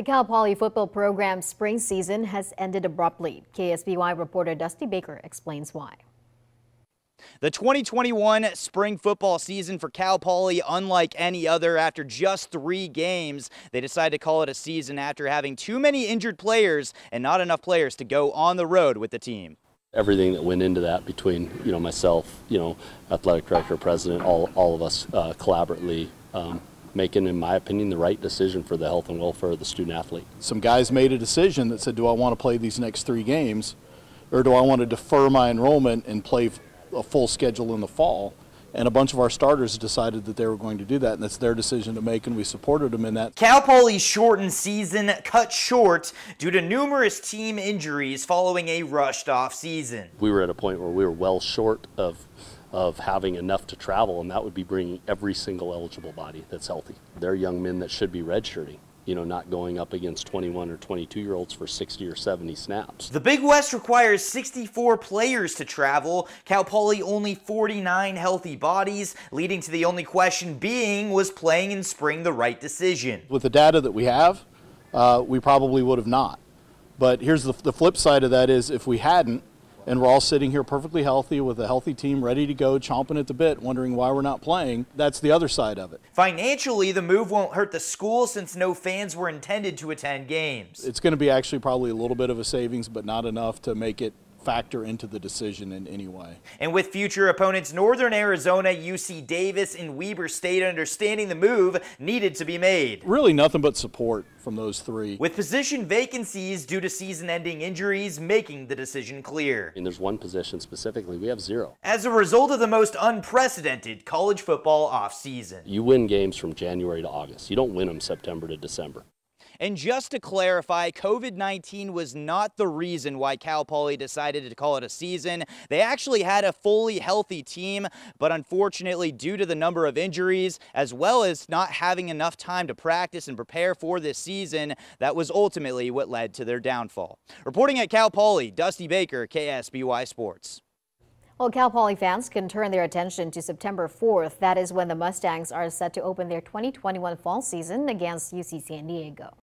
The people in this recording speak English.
The Cal Poly football program's spring season has ended abruptly. KSBY reporter Dusty Baker explains why. The 2021 spring football season for Cal Poly, unlike any other, after just three games, they decided to call it a season after having too many injured players and not enough players to go on the road with the team. Everything that went into that between, you know, myself, you know, athletic director, president, all, all of us uh, collaboratively um, making, in my opinion, the right decision for the health and welfare of the student athlete. Some guys made a decision that said, do I want to play these next three games or do I want to defer my enrollment and play a full schedule in the fall? And a bunch of our starters decided that they were going to do that, and that's their decision to make, and we supported them in that. Cal Poly's shortened season cut short due to numerous team injuries following a rushed off season. We were at a point where we were well short of of having enough to travel, and that would be bringing every single eligible body that's healthy. They're young men that should be redshirting you know, not going up against 21 or 22 year olds for 60 or 70 snaps. The Big West requires 64 players to travel. Cal Poly only 49 healthy bodies, leading to the only question being was playing in spring the right decision? With the data that we have, uh, we probably would have not. But here's the, the flip side of that is if we hadn't, and we're all sitting here perfectly healthy with a healthy team ready to go, chomping at the bit, wondering why we're not playing. That's the other side of it. Financially, the move won't hurt the school since no fans were intended to attend games. It's going to be actually probably a little bit of a savings, but not enough to make it factor into the decision in any way. And with future opponents Northern Arizona, UC Davis, and Weber State understanding the move needed to be made. Really nothing but support from those three. With position vacancies due to season-ending injuries making the decision clear. And there's one position specifically, we have zero. As a result of the most unprecedented college football offseason. You win games from January to August. You don't win them September to December. And just to clarify, COVID 19 was not the reason why Cal Poly decided to call it a season. They actually had a fully healthy team, but unfortunately, due to the number of injuries, as well as not having enough time to practice and prepare for this season, that was ultimately what led to their downfall. Reporting at Cal Poly, Dusty Baker, KSBY Sports. Well, Cal Poly fans can turn their attention to September 4th. That is when the Mustangs are set to open their 2021 fall season against UC San Diego.